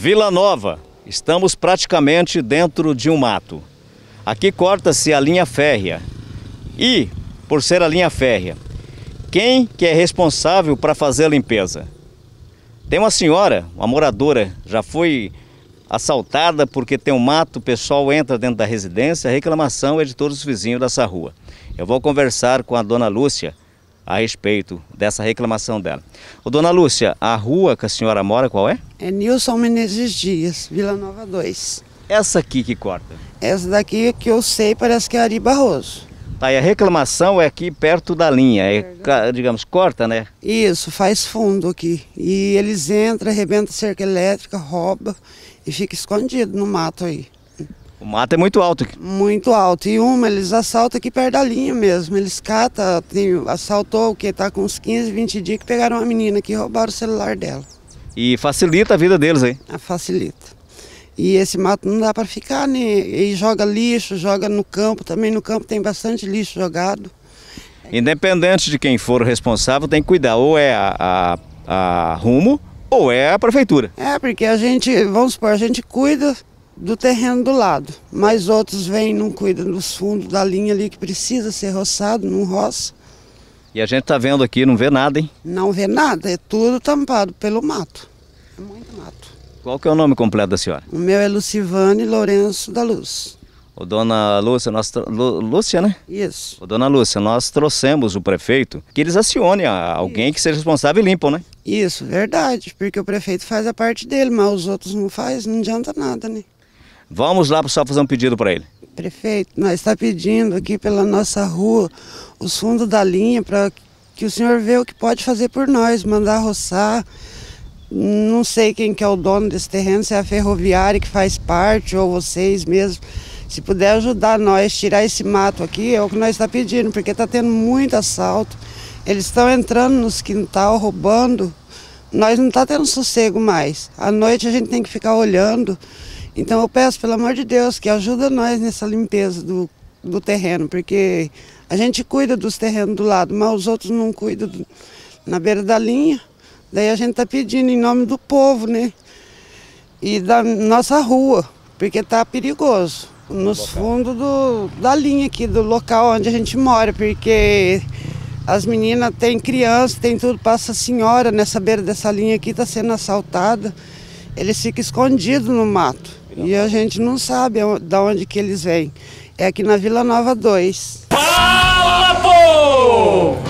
Vila Nova, estamos praticamente dentro de um mato. Aqui corta-se a linha férrea. E, por ser a linha férrea, quem que é responsável para fazer a limpeza? Tem uma senhora, uma moradora, já foi assaltada porque tem um mato, o pessoal entra dentro da residência, a reclamação é de todos os vizinhos dessa rua. Eu vou conversar com a dona Lúcia a respeito dessa reclamação dela. Ô, dona Lúcia, a rua que a senhora mora qual é? É Nilson Menezes Dias, Vila Nova 2. Essa aqui que corta. Essa daqui que eu sei parece que é Ari Barroso. Tá, e a reclamação é aqui perto da linha, é, digamos, corta, né? Isso, faz fundo aqui. E eles entram, arrebentam cerca elétrica, rouba e fica escondido no mato aí. O mato é muito alto aqui. Muito alto. E uma, eles assaltam aqui perto da linha mesmo. Eles catam, tem, assaltou o que? Tá com uns 15, 20 dias que pegaram uma menina aqui e roubaram o celular dela. E facilita a vida deles aí. Ah, facilita. E esse mato não dá para ficar, né? E joga lixo, joga no campo, também no campo tem bastante lixo jogado. Independente de quem for o responsável, tem que cuidar. Ou é a, a, a rumo ou é a prefeitura. É, porque a gente, vamos supor, a gente cuida do terreno do lado, mas outros vêm não cuidam dos fundos da linha ali que precisa ser roçado, não roça. E a gente tá vendo aqui, não vê nada, hein? Não vê nada, é tudo tampado pelo mato. É muito mato. Qual que é o nome completo da senhora? O meu é Lucivane Lourenço da Luz. Ô, dona Lúcia, nós Lúcia, né? Isso. Ô, dona Lúcia, nós trouxemos o prefeito que eles acionem alguém que seja responsável e limpam, né? Isso, verdade, porque o prefeito faz a parte dele, mas os outros não faz, não adianta nada, né? Vamos lá só fazer um pedido para ele. Prefeito, nós está pedindo aqui pela nossa rua os fundos da linha para que o senhor vê o que pode fazer por nós, mandar roçar. Não sei quem que é o dono desse terreno, se é a ferroviária que faz parte ou vocês mesmos. Se puder ajudar nós, tirar esse mato aqui, é o que nós está pedindo, porque está tendo muito assalto. Eles estão entrando nos quintal, roubando. Nós não está tendo sossego mais. À noite a gente tem que ficar olhando. Então eu peço, pelo amor de Deus, que ajuda nós nessa limpeza do, do terreno, porque a gente cuida dos terrenos do lado, mas os outros não cuidam do, na beira da linha. Daí a gente está pedindo em nome do povo, né? E da nossa rua, porque está perigoso. Nos fundos do, da linha aqui, do local onde a gente mora, porque as meninas têm criança, tem tudo, passa a senhora nessa beira dessa linha aqui, está sendo assaltada. Eles ficam escondidos no mato. E a gente não sabe de onde que eles vêm. É aqui na Vila Nova 2. Fala, pô!